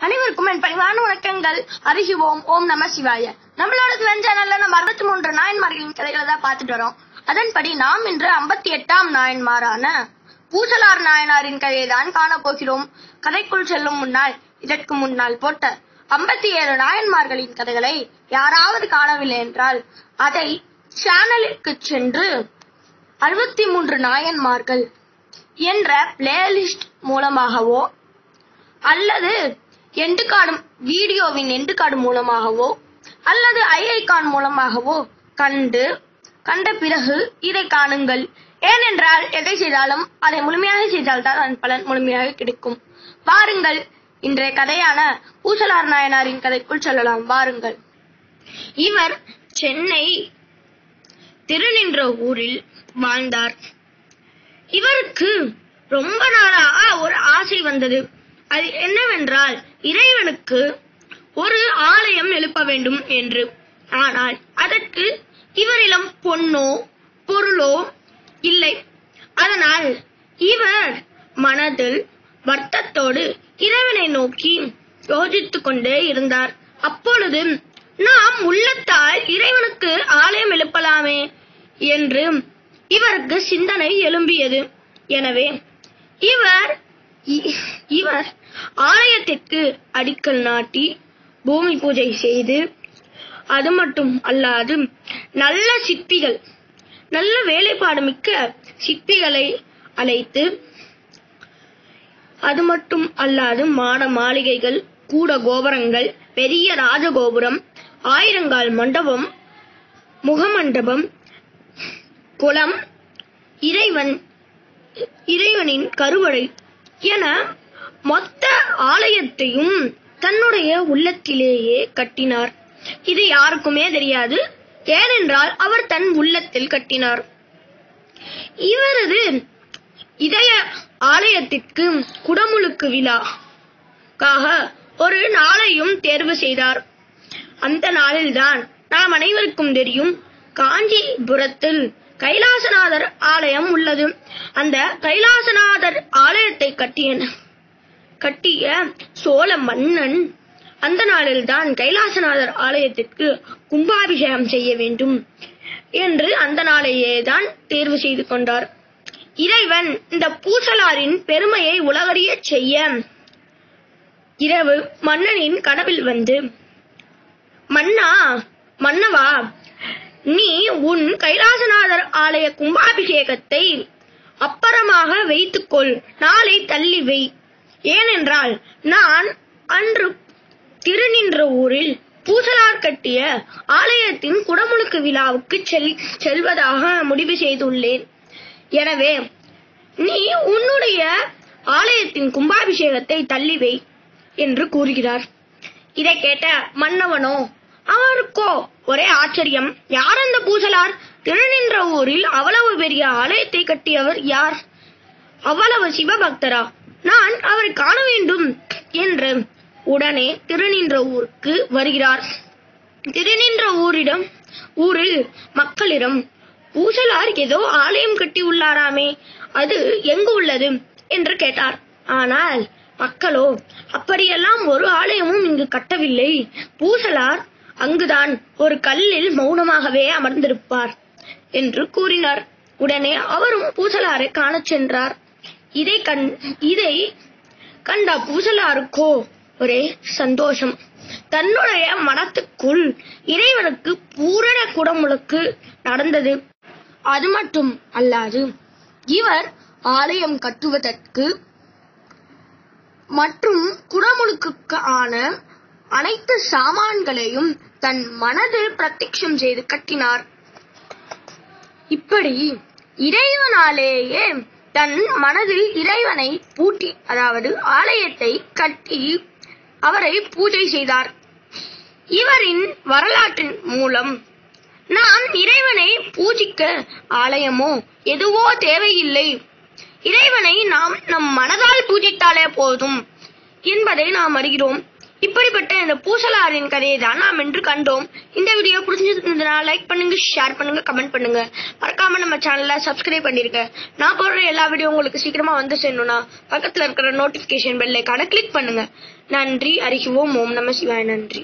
அனைவருக்கும் என் பணிவான வணக்கங்கள். அறிகுவோம். ஓம் நம சிவாய. நம்மளோட சிவன் சேனல்ல நம்ம அறுபத்தி மூன்று நாயன்மார்களின் கதைகளை தான் பார்த்துட்டு வரோம். அதன்படி நாம் இன்று ஐம்பத்தி எட்டாம் நாயன்மாரான பூசலார் நாயனாரின் கதையை தான் காண போகிறோம். கதைக்குள் செல்லும் முன்னால் இதற்கு முன்னால் போட்ட ஐம்பத்தி ஏழு நாயன்மார்களின் கதைகளை யாராவது காணவில்லை என்றால் அதை சேனலுக்கு சென்று அறுபத்தி மூன்று நாயன்மார்கள் என்ற பிளேலிஸ்ட் மூலமாகவோ அல்லது எண்டு கார்டு வீடியோவின் எண்டு கார்டு மூலமாகவோ அல்லது ஐஐகான் மூலமாகவோ கண்டு கண்ட பிறகு இதை காணுங்கள். ஏனென்றால் எதை செய்தாலும் அதை முழுமையாக செய்தால்தான் அதன் பலன் முழுமையாக கிடைக்கும். வாருங்கள். இன்றைய கதையான பூசலார் நாயனாரின் கதைக்குள் சொல்லலாம். வாருங்கள். இவர் சென்னை திருநின்ற ஊரில் வாழ்ந்தார். இவருக்கு ரொம்ப நாளா ஒரு ஆசை வந்தது. அது என்னவென்றால் இறைவனுக்கு ஒரு ஆலயம் எழுப்ப வேண்டும் என்று. ஆனால் அதற்கு இவரிடம் பொன்னோ பொருளோ இல்லை. அதனால் இவர் மனதில் வருத்தத்தோடு இறைவனை நோக்கி யோசித்துக் கொண்டே இருந்தார். அப்பொழுது நாம் உள்ளத்தால் இறைவனுக்கு ஆலயம் எழுப்பலாமே என்று இவருக்கு சிந்தனை எழும்பியது. எனவே இவர் இவர் ஆலயத்திற்கு அடிக்கல் நாட்டி பூமி பூஜை செய்து அது மட்டும் அல்லாது நல்ல சிற்பிகள் நல்ல வேலைப்பாடு மிக்க சிற்பிகளை அழைத்து அது மட்டும் அல்லாது மாட மாளிகைகள் கூட கோபுரங்கள் பெரிய ராஜகோபுரம் ஆயிரங்கால் மண்டபம் முகமண்டபம் குளம் இறைவன் இறைவனின் கருவறை என மொத்த ஆலயத்தையும் தன்னுடைய உள்ளத்திலேயே கட்டினார். இது யாருக்குமே தெரியாது. ஏனென்றால் அவர் தன் உள்ளத்தில் கட்டினார். இவரது இதய ஆலயத்திற்கு குடமுழுக்கு விழாக்காக ஒரு நாளையும் தேர்வு செய்தார். அந்த நாளில்தான் நாம் அனைவருக்கும் தெரியும் காஞ்சிபுரத்தில் கைலாசநாதர் ஆலயம் உள்ளது. அந்த கைலாசநாதர் ஆலயத்தை கட்டிய கட்டிய சோழ மன்னன் அந்த நாளில்தான் கைலாசநாதர் ஆலயத்திற்கு கும்பாபிஷேகம் செய்ய வேண்டும் என்று அந்த நாளையே தான் தேர்வு செய்து கொண்டார். இறைவன் இந்த பூசலாரின் பெருமையை உலகறிய செய்ய. இரவு மன்னனின் கனவில் வந்து மன்னா மன்னவா நீ உன் கைலாசநாதர் ஆலய கும்பாபிஷேகத்தை அப்புறமாக வைத்துக்கொள். நாளை தள்ளி வை. ஏனென்றால் நான் அன்று திருநின்ற ஊரில் பூசலார் கட்டிய ஆலயத்தின் குடமுழுக்கு விழாவுக்கு செல் செல்வதாக முடிவு செய்துள்ளேன். எனவே நீ உன்னுடைய ஆலயத்தின் கும்பாபிஷேகத்தை தள்ளி வை என்று கூறுகிறார். இதை கேட்ட மன்னவனோ அவருக்கோ ஒரே ஆச்சரியம். யார் அந்த பூசலார்? திருநின்ற ஊரில் அவ்வளவு பெரிய ஆலயத்தை கட்டியவர் யார்? அவ்வளவு சிவபக்தரா? நான் அவரை காண வேண்டும் என்று உடனே திருநின்ற ஊருக்கு வருகிறார். திருநின்ற ஊரிடம் ஊரில் மக்களிடம் பூசலார் ஏதோ ஆலயம் கட்டி உள்ளாராமே? அது எங்கு உள்ளது? என்று கேட்டார். ஆனால் மக்களோ அப்படியெல்லாம் ஒரு ஆலயமும் இங்கு கட்டவில்லை. பூசலார் அங்குதான் ஒரு கல்லில் மௌனமாகவே அமர்ந்திருப்பார் என்று கூறினார். உடனே அவரும் பூசலாரை காணச் சென்றார். இதை கண் இதை கண்ட பூசலாருக்கோ? ஒரே சந்தோஷம். தன்னுடைய மனத்துக்குள் இறைவனுக்கு பூரண குடமுழுக்கு நடந்தது. அது மட்டும் அல்லாது இவர் ஆலயம் கட்டுவதற்கு மற்றும் குடமுழுக்கு ஆன அனைத்து சாமான்களையும் தன் மனதில் பிரத்யக்ஷம் செய்து கட்டினார். இப்படி இறைவனாலேயே தன் மனதில் இறைவனை பூட்டி அதாவது ஆலயத்தை கட்டி அவரை பூஜை செய்தார். இவரின் வரலாற்றின் மூலம் நாம் இறைவனை பூஜிக்க ஆலயமோ எதுவோ தேவையில்லை. இறைவனை நாம் நம் மனதால் பூஜித்தாலே போதும் என்பதை நாம் அறிகிறோம். இப்படிப்பட்ட இந்த பூசலாரின் கதையை தான் நாம் இன்று கண்டோம். இந்த வீடியோ பிடிச்சிருந்ததுனா லைக் பண்ணுங்க ஷேர் பண்ணுங்க கமெண்ட் பண்ணுங்க. மறக்காம நம்ம சேனலை சப்ஸ்கிரைப் பண்ணிருங்க. நான் போடுற எல்லா வீடியோ உங்களுக்கு சீக்கிரமா வந்து சேரணும்னா பக்கத்துல இருக்கிற நோட்டிபிகேஷன் பெல்லைக்கான கிளிக் பண்ணுங்க. நன்றி அறிகுவோம் ஓம் நம சிவாய நன்றி.